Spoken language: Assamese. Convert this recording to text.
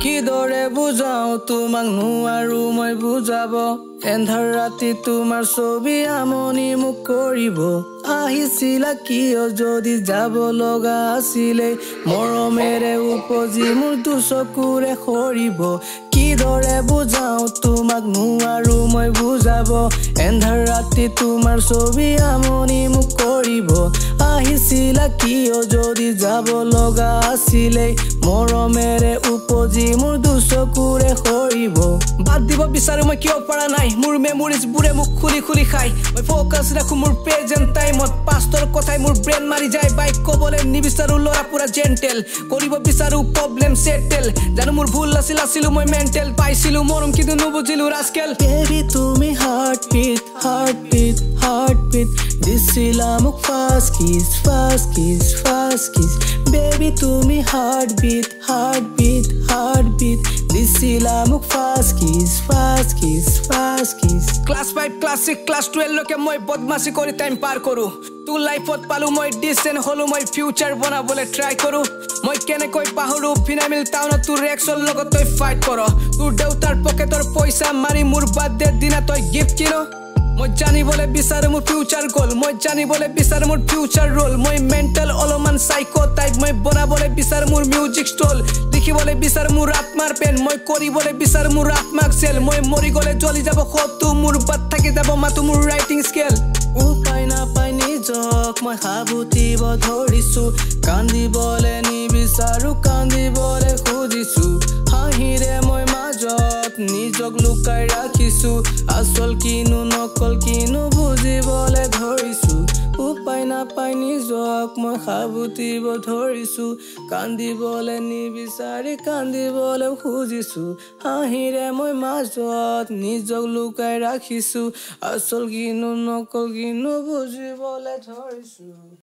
কিদৰে বুজাও তোমাক নোৱাৰো মই বুজাব? এন্ধাৰ ৰাতি তোমাৰ ছবি আমনি মোক কৰিব। আহিছিলা কিয় যদি যাব লগা আছিলে? মৰমেৰে উপজি মোৰ দুচকুৰে সৰিব। কিদৰে বুজাও তোমাক নোৱাৰো মই বুজাব? এন্ধাৰ ৰাতি তোমাৰ ছবি আমনি মোক কৰিব। আহিছিলা কিয় যদি যাব লগা আছিলে মৰমেৰে উপজি মোৰ দুচকুৰে সৰিব। বাদ দিব বিচাৰো মই কিয় পৰা নাই মোৰ মেমৰিজ বোৰে মোক খুলি খুলি খাই মই ফকাছ ৰাখো মোৰ প্ৰেজেণ্ট টাইমত পাষ্টৰ কথাই মোৰ ব্ৰেইন মাৰি যায়। বাইক ক'বলৈ নিবিচাৰো ল'ৰা পুৰা জেণ্টেল কৰিব বিচাৰো প্ৰব্লেম চেটেল জানো মোৰ ভুল আছিল আছিলো মই মেণ্টেল পাইছিলো মৰম কিন্তু নুবুজিলো ৰাজকেল তুমি heart first kiss first kiss first kiss baby তুমি heart beat heart beat heart beat দিছিলা মোক first kiss first kiss first kiss class five class six class টুৱেলভলৈকে মই বদমাচি কৰি টাইম পাৰ কৰোঁ তোৰ লাইফত পালো মই ডিচেণ্ট হ'লো মই ফিউচাৰ বনাবলৈ ট্ৰাই কৰোঁ মই কেনেকৈ পাহৰো ফিনামিল টাউনত তোৰ এক্সৰ লগত তই ফাইট কৰ তোৰ দেউতাৰ পকেটৰ পইচা মাৰি মোৰ বাৰ্থডে দিনা তই গিফ্ট কিন মই জানিবলৈ বিচাৰো মোৰ ফিউচাৰ গ'ল মই জানিবলৈ বিচাৰো মোৰ ফিউচাৰ ৰ'ল মই মেণ্টেল অলপমান চাইক টাইপ মই বনাবলৈ বিচাৰো মোৰ মিউজিক ষ্টল লিখিবলৈ বিচাৰো মোৰ আত্মাৰ পেন মই কৰিবলৈ বিচাৰো মোৰ আত্মাক চেল মই মৰি গ'লে জ্বলি যাব সতটো মোৰ বাট থাকি যাব মাতো মোৰ ৰাইটিং স্কেল উপায় নাপাই নিজক মই সাবুতিব ধৰিছো। কান্দিবলৈ নিবিচাৰো কান্দিবলৈ খুজিছো। নিজক লুকাই ৰাখিছো। আচল কিনো নকল কিনো বুজিবলৈ ধৰিছো। উপায় নাপাই নিজক মই সাবুতিব ধৰিছো। কান্দিবলৈ নিবিচাৰি কান্দিবলৈ খুজিছো। হাঁহিৰে মই মাজত নিজক লুকাই ৰাখিছো। আচল কিনো নকল কিনো বুজিবলৈ ধৰিছো।